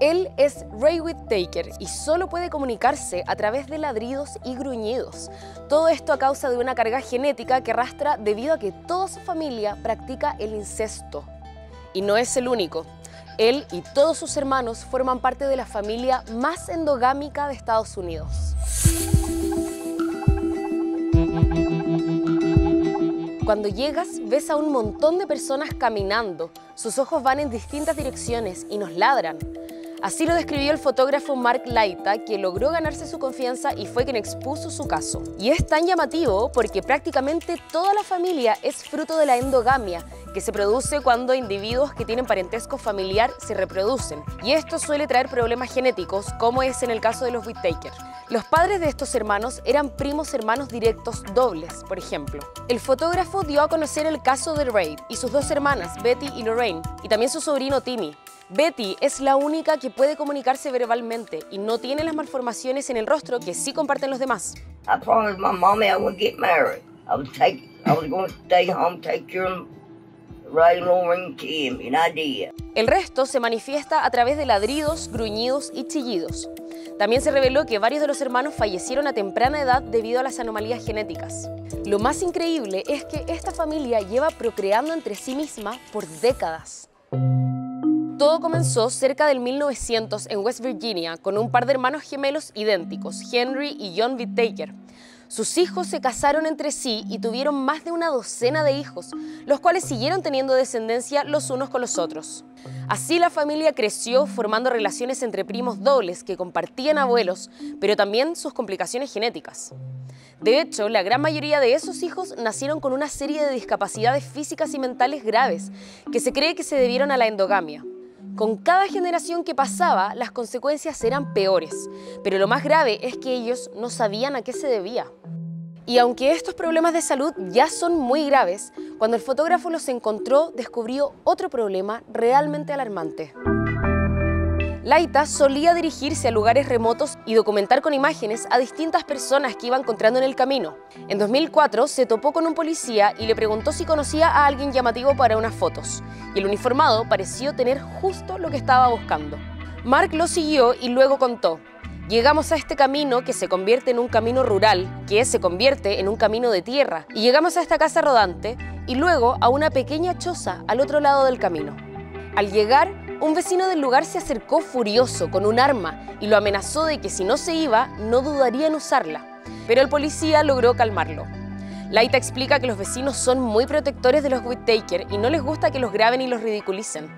Él es Ray Whittaker y solo puede comunicarse a través de ladridos y gruñidos. Todo esto a causa de una carga genética que arrastra debido a que toda su familia practica el incesto. Y no es el único. Él y todos sus hermanos forman parte de la familia más endogámica de Estados Unidos. Cuando llegas, ves a un montón de personas caminando. Sus ojos van en distintas direcciones y nos ladran. Así lo describió el fotógrafo Mark Laita, que logró ganarse su confianza y fue quien expuso su caso. Y es tan llamativo porque prácticamente toda la familia es fruto de la endogamia, que se produce cuando individuos que tienen parentesco familiar se reproducen. Y esto suele traer problemas genéticos, como es en el caso de los Whittaker. Los padres de estos hermanos eran primos hermanos directos dobles, por ejemplo. El fotógrafo dio a conocer el caso de Ray y sus dos hermanas, Betty y Lorraine, y también su sobrino Timmy, Betty es la única que puede comunicarse verbalmente y no tiene las malformaciones en el rostro que sí comparten los demás. I promised my mommy I would get married. I was take, I was going to stay home, take care of Ray, Lauren, Tim, and I did. El resto se manifiesta a través de ladridos, gruñidos y chillidos. También se reveló que varios de los hermanos fallecieron a temprana edad debido a las anomalías genéticas. Lo más increíble es que esta familia lleva procreando entre sí misma por décadas. Todo comenzó cerca del 1900 en West Virginia con un par de hermanos gemelos idénticos, Henry y John Whittaker. Sus hijos se casaron entre sí y tuvieron más de una docena de hijos, los cuales siguieron teniendo descendencia los unos con los otros. Así la familia creció formando relaciones entre primos dobles que compartían abuelos, pero también sus complicaciones genéticas. De hecho, la gran mayoría de esos hijos nacieron con una serie de discapacidades físicas y mentales graves que se cree que se debieron a la endogamia. Con cada generación que pasaba, las consecuencias eran peores, pero lo más grave es que ellos no sabían a qué se debía. Y aunque estos problemas de salud ya son muy graves, cuando el fotógrafo los encontró, descubrió otro problema realmente alarmante. Laita solía dirigirse a lugares remotos y documentar con imágenes a distintas personas que iba encontrando en el camino. En 2004 se topó con un policía y le preguntó si conocía a alguien llamativo para unas fotos, y el uniformado pareció tener justo lo que estaba buscando. Mark lo siguió y luego contó, Llegamos a este camino que se convierte en un camino rural, que se convierte en un camino de tierra, y llegamos a esta casa rodante y luego a una pequeña choza al otro lado del camino. Al llegar, un vecino del lugar se acercó furioso con un arma y lo amenazó de que si no se iba, no dudaría en usarla. Pero el policía logró calmarlo. Laita explica que los vecinos son muy protectores de los Whittaker y no les gusta que los graben y los ridiculicen.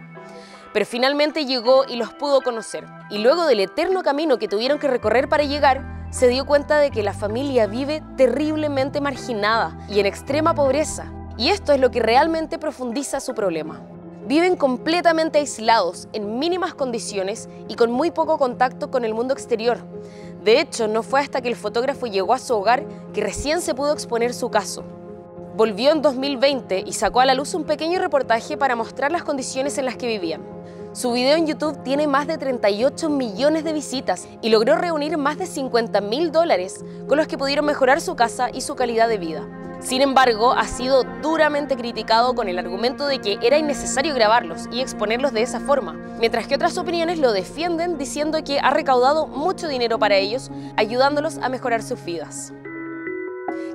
Pero finalmente llegó y los pudo conocer. Y luego del eterno camino que tuvieron que recorrer para llegar, se dio cuenta de que la familia vive terriblemente marginada y en extrema pobreza. Y esto es lo que realmente profundiza su problema. Viven completamente aislados, en mínimas condiciones y con muy poco contacto con el mundo exterior. De hecho, no fue hasta que el fotógrafo llegó a su hogar que recién se pudo exponer su caso. Volvió en 2020 y sacó a la luz un pequeño reportaje para mostrar las condiciones en las que vivían. Su video en YouTube tiene más de 38 millones de visitas y logró reunir más de 50 mil dólares con los que pudieron mejorar su casa y su calidad de vida. Sin embargo, ha sido duramente criticado con el argumento de que era innecesario grabarlos y exponerlos de esa forma, mientras que otras opiniones lo defienden diciendo que ha recaudado mucho dinero para ellos, ayudándolos a mejorar sus vidas.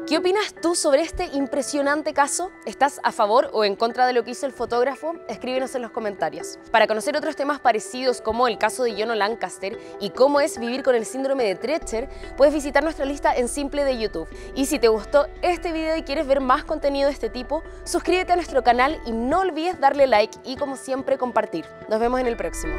¿Qué opinas tú sobre este impresionante caso? ¿Estás a favor o en contra de lo que hizo el fotógrafo? Escríbenos en los comentarios. Para conocer otros temas parecidos como el caso de Jono Lancaster y cómo es vivir con el síndrome de Treacher, puedes visitar nuestra lista en simple de YouTube. Y si te gustó este video y quieres ver más contenido de este tipo, suscríbete a nuestro canal y no olvides darle like y como siempre compartir. Nos vemos en el próximo.